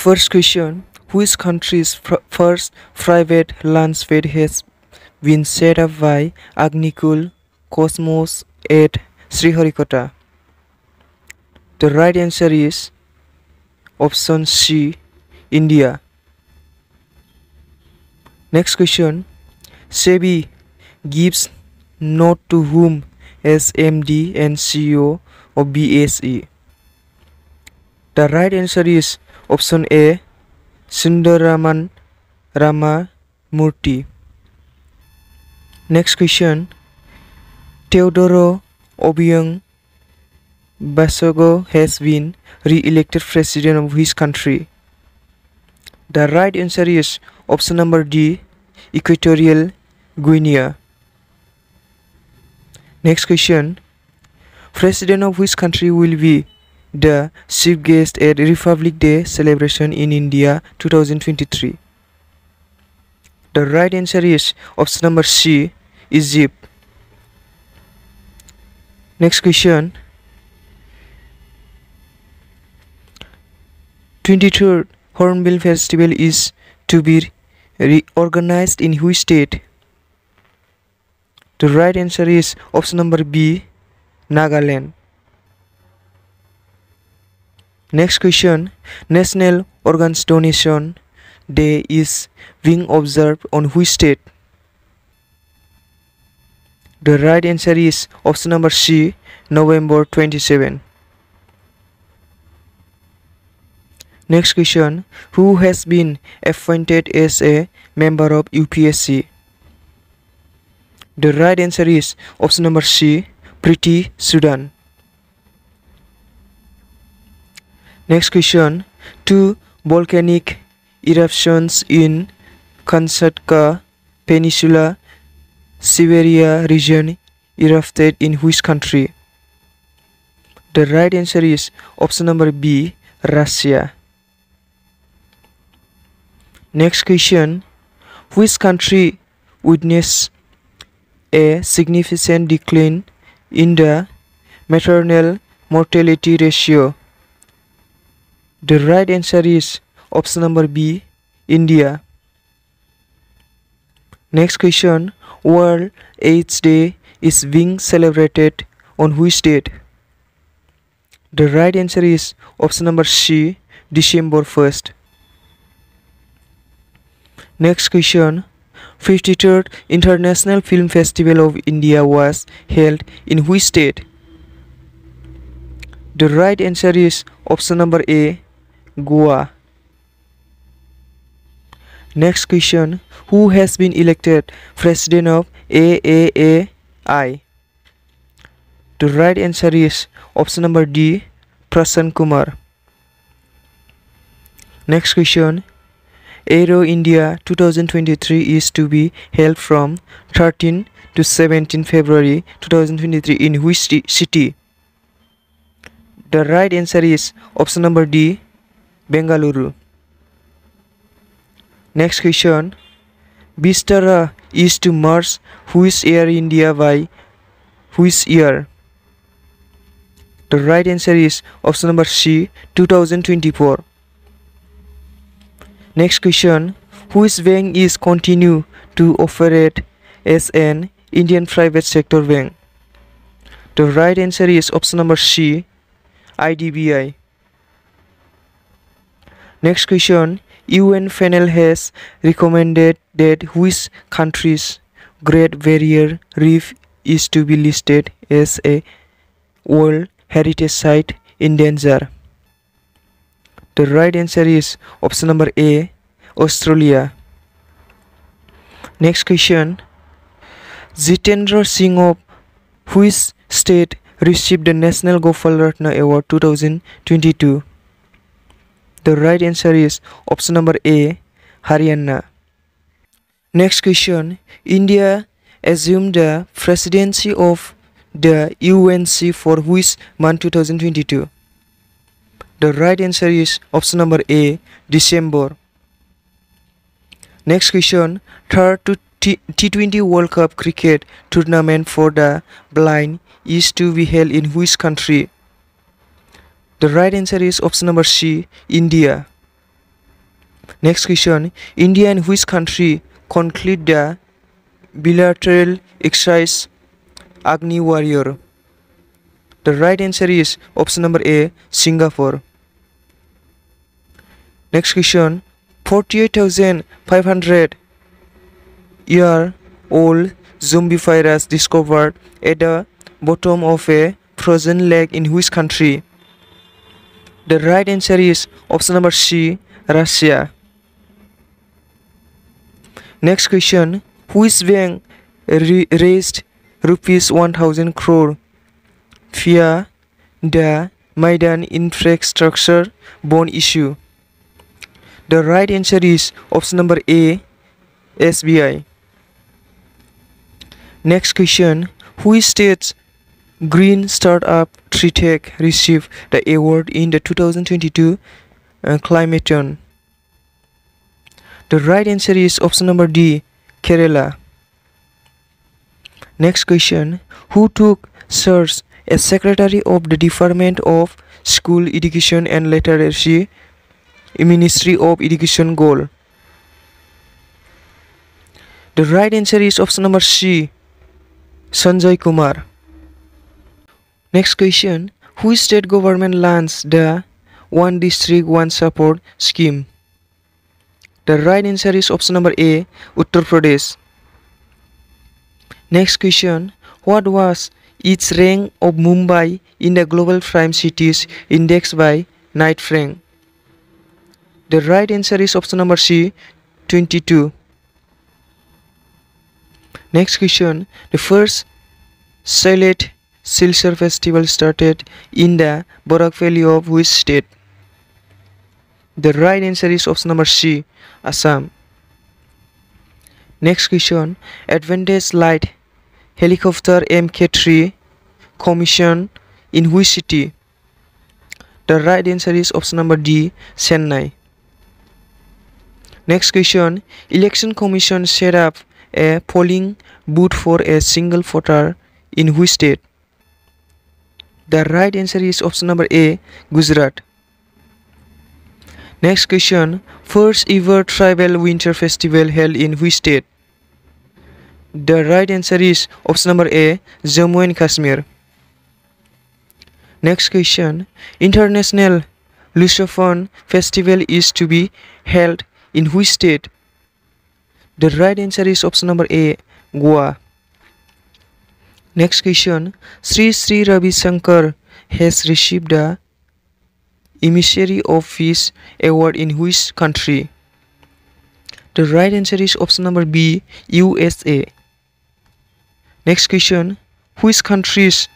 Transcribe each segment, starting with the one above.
First question Which country's fr first private launch pad has been set up by Agnikul Cosmos at Sriharikota? The right answer is option C India. Next question SEBI gives note to whom as MD and CEO of BSE? The right answer is Option A, Sundararaman Ramamurthy. Next question, Teodoro Obiang Basogo has been re-elected president of his country. The right answer is option number D, Equatorial Guinea. Next question, president of which country will be the ship guest at Republic Day celebration in India 2023. The right answer is option number C, Egypt. Next question. 23rd Hornbill Festival is to be reorganized in which state? The right answer is option number B, Nagaland. Next question National Organ Donation Day is being observed on which state? The right answer is option number C, November 27. Next question Who has been appointed as a member of UPSC? The right answer is option number C, Pretty Sudan. Next question. Two volcanic eruptions in Kansatka Peninsula, Siberia region erupted in which country? The right answer is option number B, Russia. Next question. Which country witnessed a significant decline in the maternal mortality ratio the right answer is option number B, India. Next question World AIDS Day is being celebrated on which date? The right answer is option number C, December 1st. Next question 53rd International Film Festival of India was held in which state? The right answer is option number A, Goa. Next question Who has been elected president of AAAI? The right answer is option number D Prasan Kumar. Next question Aero India 2023 is to be held from 13 to 17 February 2023 in which city? The right answer is option number D Bengaluru. Next question Vistara uh, is to Mars? which Air India by which year? The right answer is option number C 2024. Next question Which bank is continue to operate as an Indian private sector bank? The right answer is option number C IDBI. Next question UN panel has recommended that which country's Great Barrier Reef is to be listed as a World Heritage Site in danger. The right answer is option number A Australia. Next question Jitendra Singh of which state received the National Gopal Ratna Award 2022? The right answer is option number A, Haryana. Next question. India assumed the presidency of the UNC for which month 2022? The right answer is option number A, December. Next question. Third to T20 World Cup cricket tournament for the blind is to be held in which country? The right answer is option number C, India. Next question, India and which country conclude the bilateral exercise Agni Warrior? The right answer is option number A, Singapore. Next question, 48,500-year-old zombie virus discovered at the bottom of a frozen lake in which country? The right answer is option number C, Russia. Next question, which bank raised rupees 1000 crore via the Maidan infrastructure bond issue? The right answer is option number A, SBI. Next question, which state's green startup Tritech received the award in the 2022 uh, Climaton. The right answer is option number D, Kerala. Next question, who took serves as secretary of the Department of School Education and Literacy, Ministry of Education Goal? The right answer is option number C, Sanjay Kumar. Next question Which state government lands the One District One Support scheme? The right answer is option number A Uttar Pradesh. Next question What was its rank of Mumbai in the Global Prime Cities Index by Knight Frank? The right answer is option number C 22. Next question The first Silent Silsar festival started in the Borak Valley of which state? The right answer is option number C, Assam. Next question, Advantage Light Helicopter MK3 Commission in which city? The right answer is option number D, Chennai. Next question, Election Commission set up a polling booth for a single voter in which state? The right answer is option number A, Gujarat. Next question, first ever tribal winter festival held in which state? The right answer is option number A, Jammu and Kashmir. Next question, international Lusophone festival is to be held in which state? The right answer is option number A, Goa. Next question Sri Sri Ravi Shankar has received the Emissary of Peace Award in which country? The right answer is option number B USA. Next question Which countries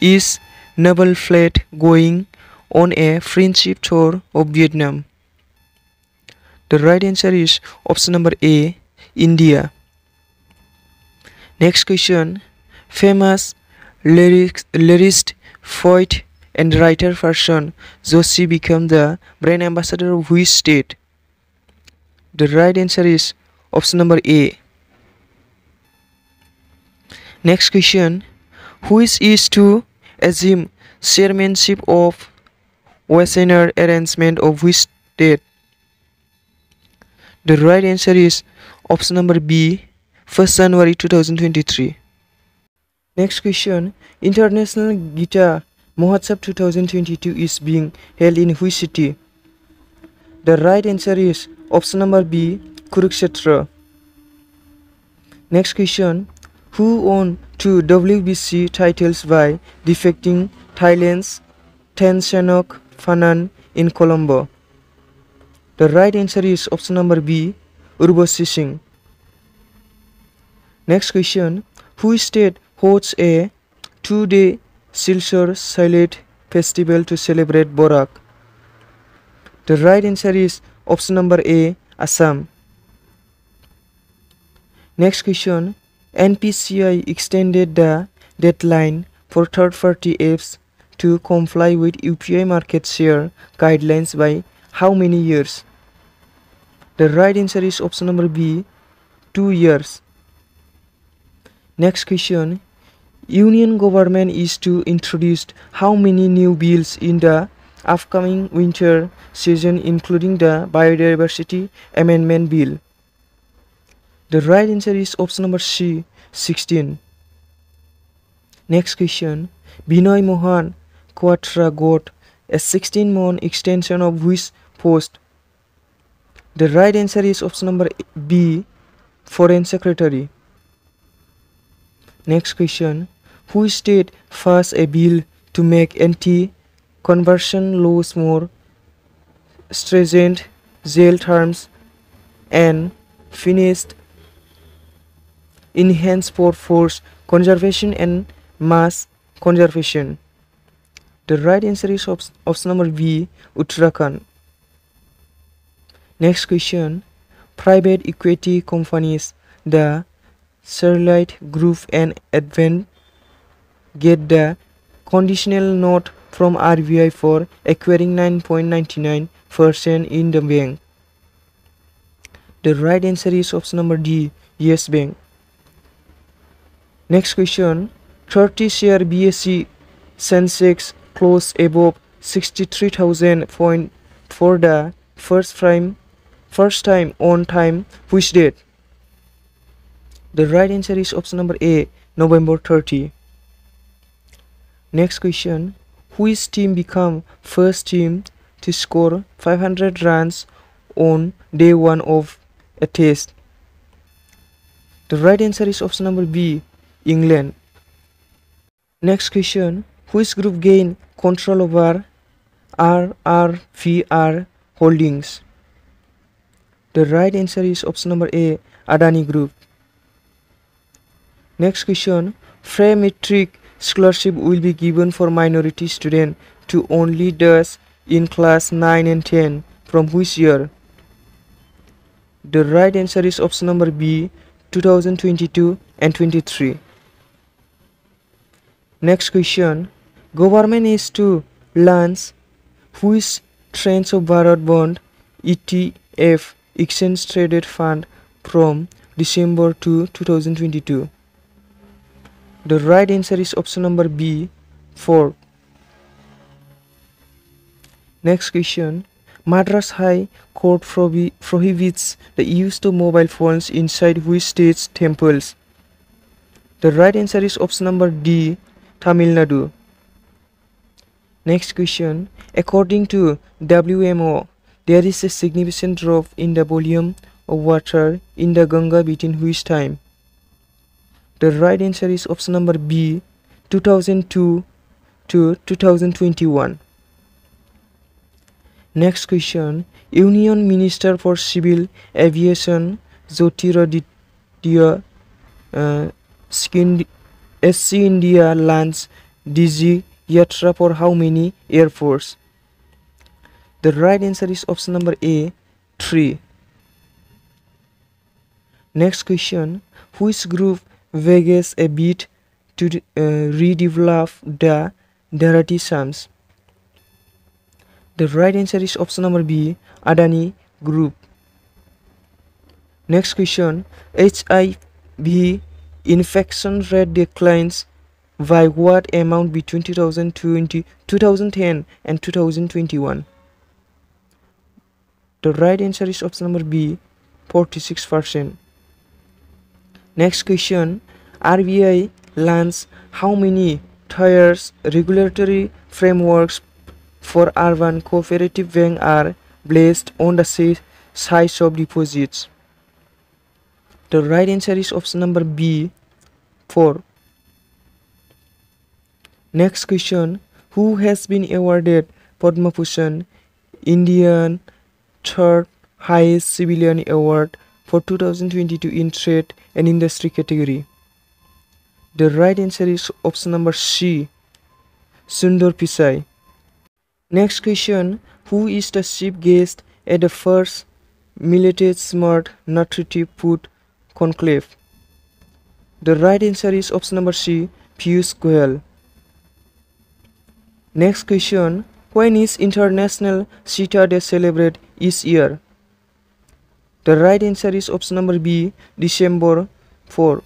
is Naval Fleet going on a friendship tour of Vietnam? The right answer is option number A India. Next question famous lyricist, poet, and writer person, Joshi became the brand ambassador of which state? The right answer is option number A. Next question Who is to assume chairmanship of Westerner arrangement of which state? The right answer is option number B, 1st January 2023. Next question International Guitar Mohatsab 2022 is being held in which city? The right answer is option number B Kurukshetra. Next question Who won two WBC titles by defecting Thailand's Tenshanok Fanan in Colombo? The right answer is option number B Urbosishing. Next question Who state holds a two-day Silsar Silate festival to celebrate Borak. The right answer is option number A, Assam. Next question, NPCI extended the deadline for third-party apps to comply with UPI market share guidelines by how many years? The right answer is option number B, 2 years. Next question. Union government is to introduce how many new bills in the upcoming winter season including the biodiversity amendment bill? The right answer is option number C, 16. Next question. Binoy Mohan Quatra got a 16-month extension of which post? The right answer is option number B, foreign secretary. Next question. Who state first a bill to make anti-conversion laws more stringent, jail terms, and finished enhance for force conservation and mass conservation. The right answer is op option number B, Uttarakhand. Next question. Private equity companies, the Sirlight Group and Advent get the conditional note from RBI for acquiring 9.99% in the bank. The right answer is option number D, Yes Bank. Next question 30 share BSE Sensex close above 63,000 for the first time, first time on time, which date? The right answer is option number A, November 30. Next question, which team become first team to score 500 runs on day 1 of a test? The right answer is option number B, England. Next question, which group gained control over RRVR Holdings? The right answer is option number A, Adani Group. Next question. metric scholarship will be given for minority students to only those in class 9 and 10 from which year? The right answer is option number B 2022 and 23. Next question. Government is to launch which trends of Bharat Bond ETF exchange traded fund from December to 2022. The right answer is option number B, 4. Next question. Madras High Court prohibits the use of mobile phones inside which state's temples? The right answer is option number D, Tamil Nadu. Next question. According to WMO, there is a significant drop in the volume of water in the Ganga between which time? The right answer is option number B 2002 to 2021. Next question Union Minister for Civil Aviation Jyotiraditya uh, SC India lands DG Yatra for how many Air Force? The right answer is option number A 3. Next question Which group Vegas a bit to uh, redevelop the Dharati Sams. The right answer is option number B, Adani Group. Next question, HIV infection rate declines by what amount between 2020, 2010 and 2021? The right answer is option number B, 46%. Next question RBI lends. how many tiers regulatory frameworks for urban cooperative bank are placed on the size of deposits? The right answer is option number B 4. Next question Who has been awarded Padma Bhushan Indian third highest civilian award for 2022 in trade and industry category. The right answer is option number C. Sundar Pichai. Next question Who is the chief guest at the first Military Smart Nutritive Food Conclave? The right answer is option number C. Pius Goyal. Next question When is International Cheetah Day celebrated each year? The right answer is option number B, December 4.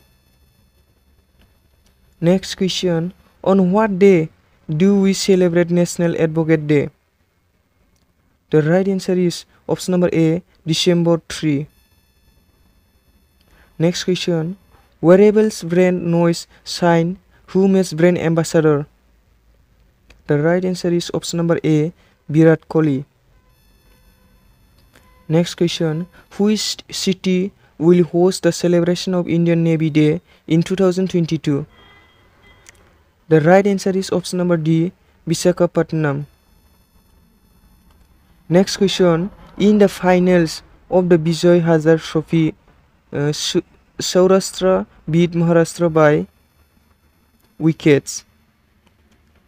Next question. On what day do we celebrate National Advocate Day? The right answer is option number A, December 3. Next question. Wearables brand noise sign who makes brand ambassador? The right answer is option number A, Virat Kohli. Next question Which city will host the celebration of Indian Navy Day in 2022? The right answer is option number D Visakhapatnam. Next question In the finals of the Bijoy Hazar Trophy, uh, Saurashtra beat Maharashtra by wickets.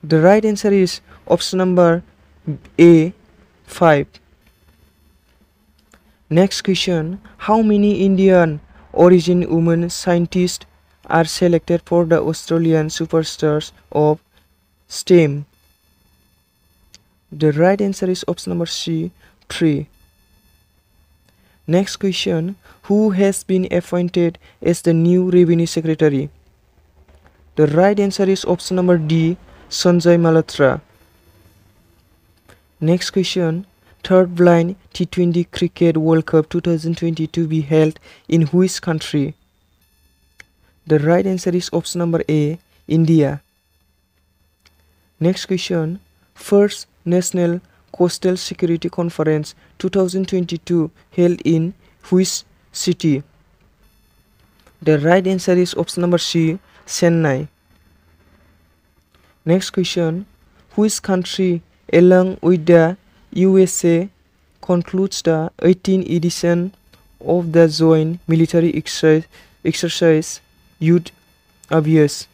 The right answer is option number A 5. Next question How many Indian origin women scientists are selected for the Australian superstars of STEM? The right answer is option number C 3. Next question Who has been appointed as the new revenue secretary? The right answer is option number D Sanjay Malhotra. Next question third blind T20 Cricket World Cup 2022 be held in which country? The right answer is option number A, India. Next question. First National Coastal Security Conference 2022 held in which city? The right answer is option number C, Chennai. Next question. Which country along with the USA concludes the 18th edition of the joint military exercise Youth Obvious.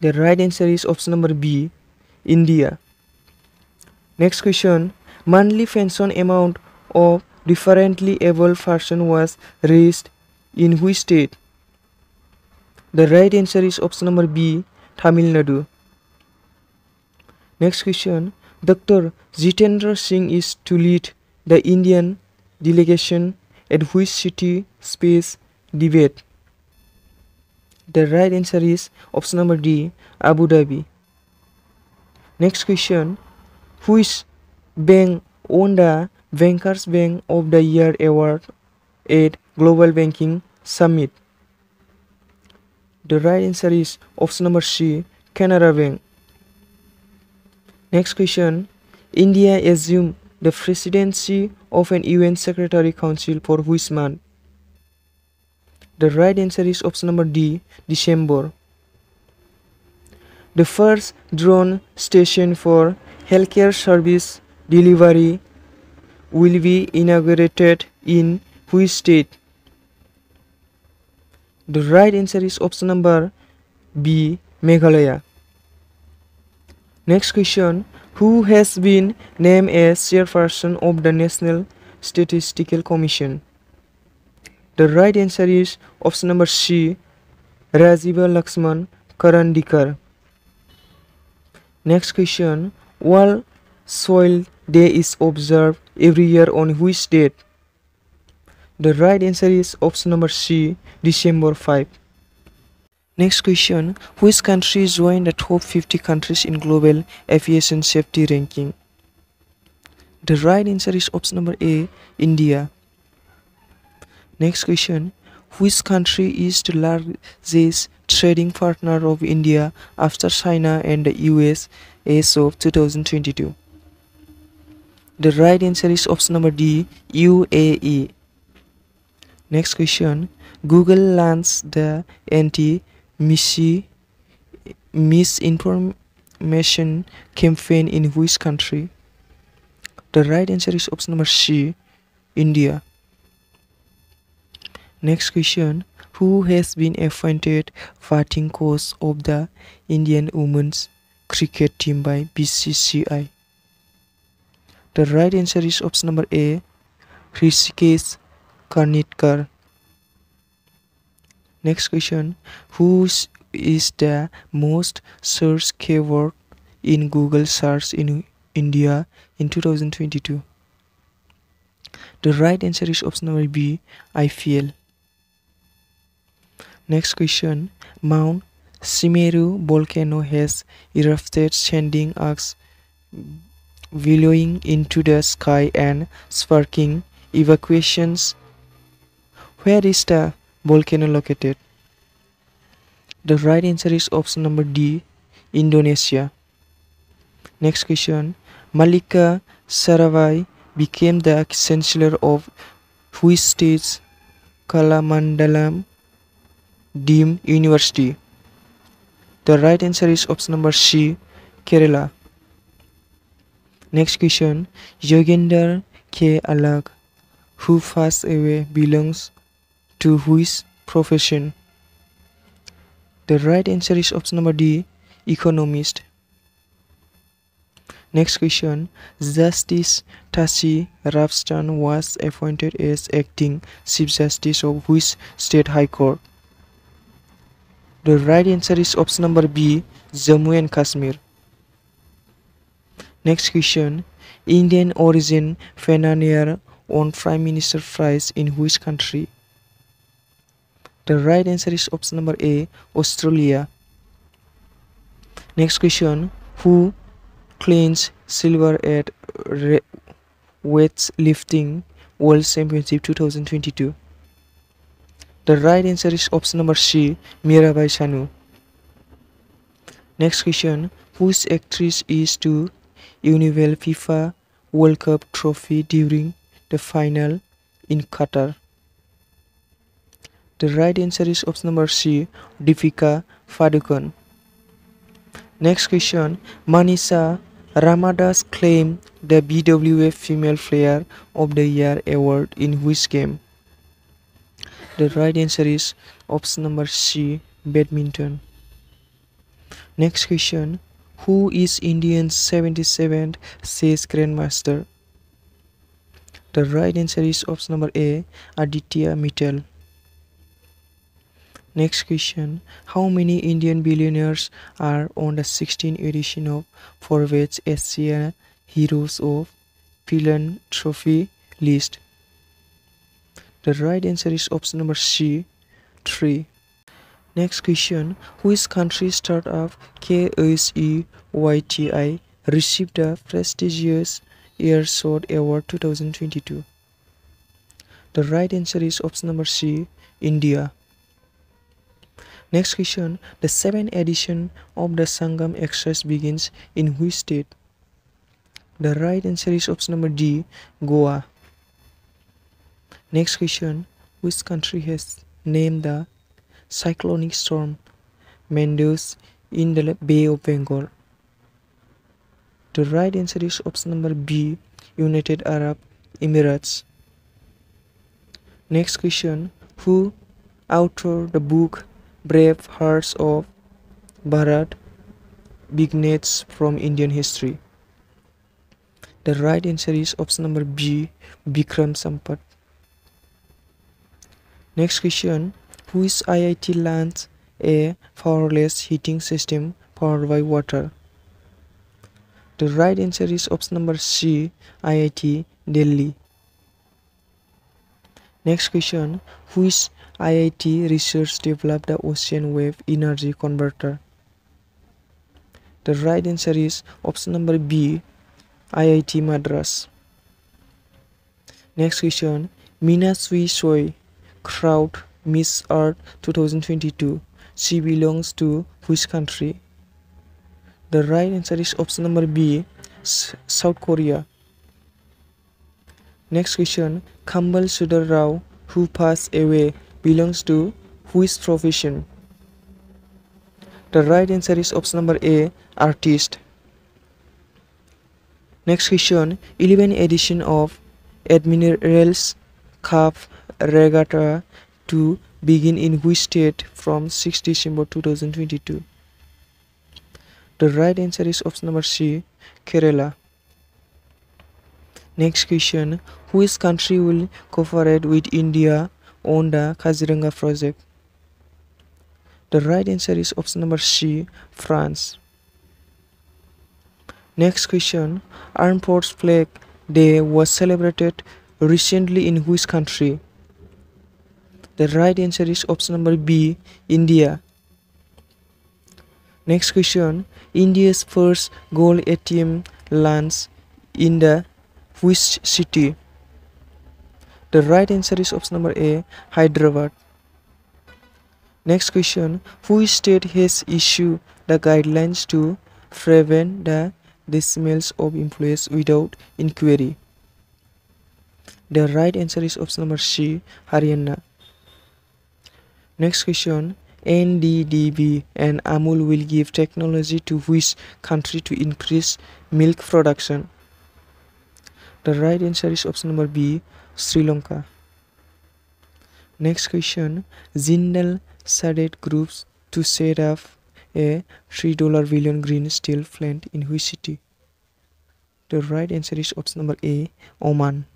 The right answer is option number B, India. Next question. Monthly pension amount of differently able person was raised in which state? The right answer is option number B, Tamil Nadu. Next question. Dr. Jitendra Singh is to lead the Indian delegation at which city space debate. The right answer is option number D, Abu Dhabi. Next question Which bank won the Bankers Bank of the Year award at Global Banking Summit? The right answer is option number C, Canara Bank. Next question. India assumed the presidency of an UN Secretary Council for which month? The right answer is option number D, December. The first drone station for healthcare service delivery will be inaugurated in which state? The right answer is option number B, Meghalaya. Next question Who has been named as chairperson of the National Statistical Commission? The right answer is option number C Rajiv Lakshman Karandikar. Next question World Soil Day is observed every year on which date? The right answer is option number C December 5. Next question, which country joined the top 50 countries in global aviation safety ranking? The right answer is option number A, India. Next question, which country is the largest trading partner of India after China and the US as of 2022? The right answer is option number D, UAE. Next question, Google lands the anti Misi misinformation campaign in which country? The right answer is option number C, India. Next question Who has been appointed batting coach of the Indian women's cricket team by BCCI? The right answer is option number A, Hrishikesh Karnitkar. Next question Who is the most searched keyword in Google search in India in 2022? The right answer is option number B IPL. Next question Mount Simeru volcano has erupted, sending arcs billowing into the sky and sparking evacuations. Where is the volcano located? The right answer is option number D, Indonesia. Next question. Malika Saravai became the chancellor of which state's Kalamandalam Deem University? The right answer is option number C, Kerala. Next question. Yogendra K. Alag, who passed away, belongs to whose profession? The right answer is option number D, economist. Next question Justice Tashi Rafstan was appointed as acting Chief Justice of which state high court? The right answer is option number B, Jammu and Kashmir. Next question Indian origin Fenanier won Prime Minister Prize in which country? The right answer is option number A Australia. Next question Who clinched silver at weightlifting World Championship 2022? The right answer is option number C Mirabai Sanu. Next question Whose actress is to Univel FIFA World Cup trophy during the final in Qatar? The right answer is option number C, Deepika Padukone. Next question, Manisha Ramadas claimed the BWF Female Player of the Year award in which game? The right answer is option number C, badminton. Next question, who is Indian 77th chess grandmaster? The right answer is option number A, Aditya Mittal. Next question How many Indian billionaires are on the 16th edition of Forbes Asia Heroes of Philanthropy list? The right answer is option number C 3. Next question Which country startup KSEYTI received the prestigious Airshot Award 2022? The right answer is option number C India. Next question, the seventh edition of the Sangam Express begins in which state? The right answer is option number D, Goa. Next question, which country has named the cyclonic storm Mendes in the Bay of Bengal? The right answer is option number B, United Arab Emirates. Next question, who authored the book brave hearts of Bharat, names from Indian history. The right answer is option number B, Bikram Sampat. Next question, which IIT lands a powerless heating system powered by water? The right answer is option number C, IIT Delhi. Next question, which IIT research developed the ocean wave energy converter. The right answer is option number B, IIT Madras. Next question, Mina Sui Choi, crowd Miss Earth 2022. She belongs to which country? The right answer is option number B, South Korea. Next question, Kambal Sudar Rao, who passed away belongs to which profession? The right answer is option number A, artist. Next question, 11 edition of Admirals Cup Regatta to begin in which state from 6 December 2022? The right answer is option number C, Kerala. Next question, which country will cooperate with India on the Kaziranga project. The right answer is option number C, France. Next question, Armed Forces Flag Day was celebrated recently in which country? The right answer is option number B, India. Next question, India's first gold ATM lands in the which city? The right answer is option number A Hyderabad. Next question Who state has issued the guidelines to prevent the decimals of influence without inquiry? The right answer is option number C Haryana. Next question NDDB and Amul will give technology to which country to increase milk production? The right answer is option number B Sri Lanka. Next question Zindal Sadet groups to set up a $3 billion green steel plant in which city? The right answer is option number A Oman.